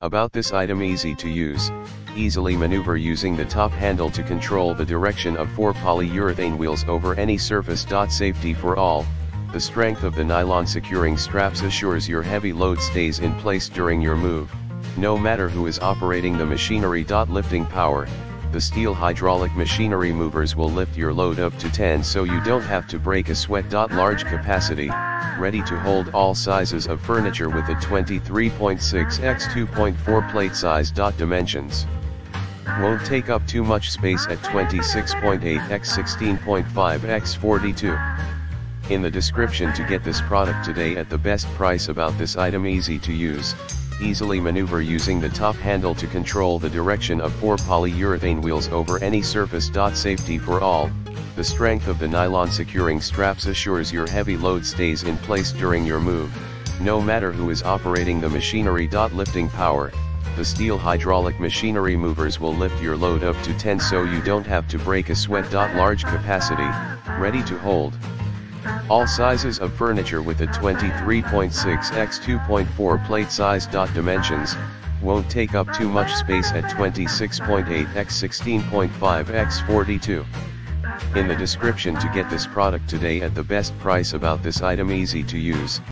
About this item easy to use, easily maneuver using the top handle to control the direction of four polyurethane wheels over any surface. Dot safety for all, the strength of the nylon securing straps assures your heavy load stays in place during your move, no matter who is operating the machinery. Dot lifting power, the steel hydraulic machinery movers will lift your load up to 10 so you don't have to break a sweat. Dot large capacity, ready to hold all sizes of furniture with a 23.6 x 2.4 plate size. Dot dimensions won't take up too much space at 26.8 x 16.5 x 42. In the description to get this product today at the best price about this item easy to use, easily maneuver using the top handle to control the direction of four polyurethane wheels over any surface. Safety for all, the strength of the nylon securing straps assures your heavy load stays in place during your move, no matter who is operating the machinery. Lifting power, the steel hydraulic machinery movers will lift your load up to 10 so you don't have to break a sweat. Large capacity, ready to hold. All sizes of furniture with a 23.6 x 2.4 plate size. Dimensions, won't take up too much space at 26.8 x 16.5 x 42 in the description to get this product today at the best price about this item easy to use.